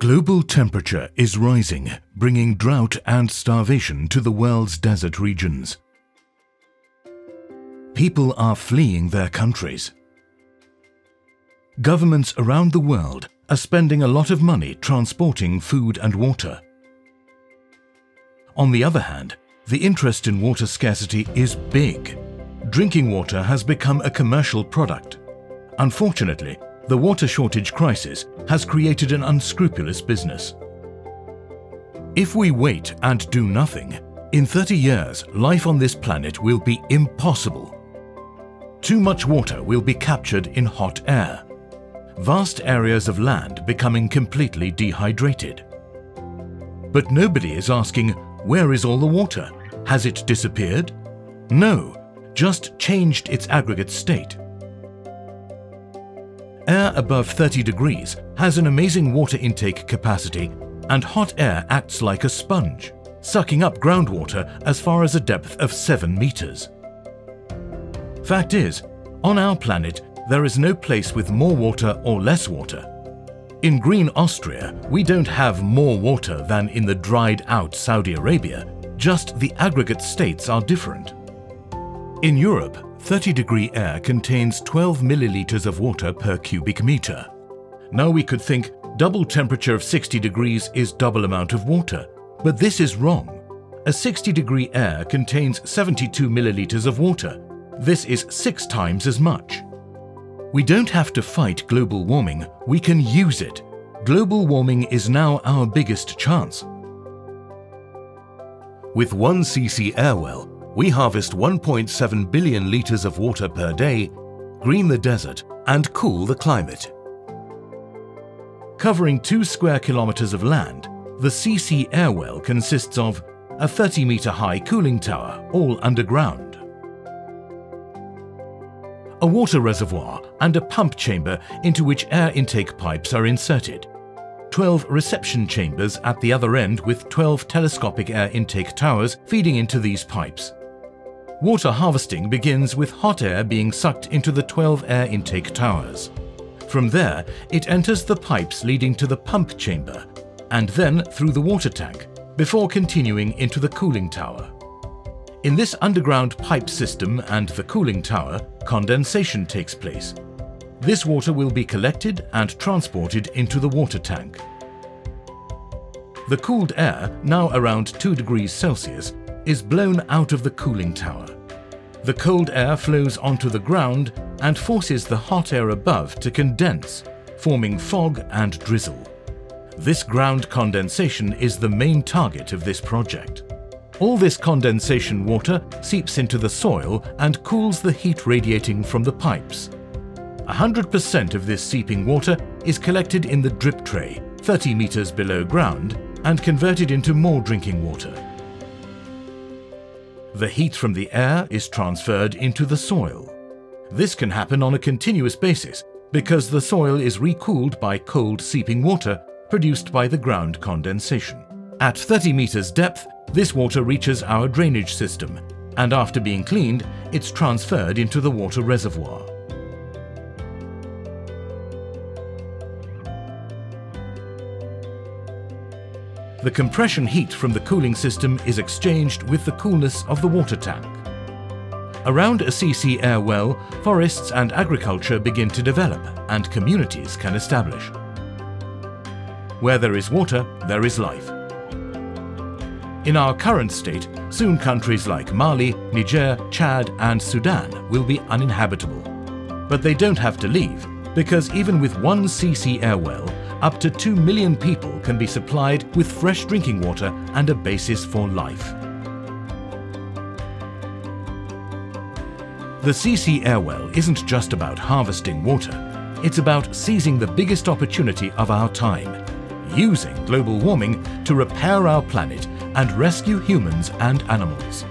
Global temperature is rising, bringing drought and starvation to the world's desert regions. People are fleeing their countries. Governments around the world are spending a lot of money transporting food and water. On the other hand, the interest in water scarcity is big. Drinking water has become a commercial product. Unfortunately, the water shortage crisis has created an unscrupulous business. If we wait and do nothing, in 30 years, life on this planet will be impossible. Too much water will be captured in hot air. Vast areas of land becoming completely dehydrated. But nobody is asking, where is all the water? Has it disappeared? No, just changed its aggregate state. Air above 30 degrees has an amazing water intake capacity and hot air acts like a sponge, sucking up groundwater as far as a depth of 7 meters. Fact is, on our planet, there is no place with more water or less water. In green Austria, we don't have more water than in the dried out Saudi Arabia, just the aggregate states are different. In Europe, 30 degree air contains 12 milliliters of water per cubic meter. Now we could think double temperature of 60 degrees is double amount of water, but this is wrong. A 60 degree air contains 72 milliliters of water. This is six times as much. We don't have to fight global warming, we can use it. Global warming is now our biggest chance. With 1 CC Airwell, we harvest 1.7 billion litres of water per day, green the desert and cool the climate. Covering 2 square kilometres of land, the CC Airwell consists of a 30 metre high cooling tower, all underground, a water reservoir and a pump chamber into which air intake pipes are inserted, 12 reception chambers at the other end with 12 telescopic air intake towers feeding into these pipes. Water harvesting begins with hot air being sucked into the 12 air intake towers. From there, it enters the pipes leading to the pump chamber, and then through the water tank, before continuing into the cooling tower. In this underground pipe system and the cooling tower, condensation takes place. This water will be collected and transported into the water tank. The cooled air, now around 2 degrees Celsius, is blown out of the cooling tower. The cold air flows onto the ground and forces the hot air above to condense, forming fog and drizzle. This ground condensation is the main target of this project. All this condensation water seeps into the soil and cools the heat radiating from the pipes. 100% of this seeping water is collected in the drip tray, 30 meters below ground, and converted into more drinking water. The heat from the air is transferred into the soil. This can happen on a continuous basis because the soil is recooled by cold seeping water produced by the ground condensation. At 30 meters depth, this water reaches our drainage system, and after being cleaned, it's transferred into the water reservoir. The compression heat from the cooling system is exchanged with the coolness of the water tank. Around a CC Airwell, forests and agriculture begin to develop and communities can establish. Where there is water, there is life. In our current state, soon countries like Mali, Niger, Chad and Sudan will be uninhabitable. But they don't have to leave, because even with one CC Airwell, up to 2 million people can be supplied with fresh drinking water and a basis for life. The CC Airwell isn't just about harvesting water, it's about seizing the biggest opportunity of our time, using global warming to repair our planet and rescue humans and animals.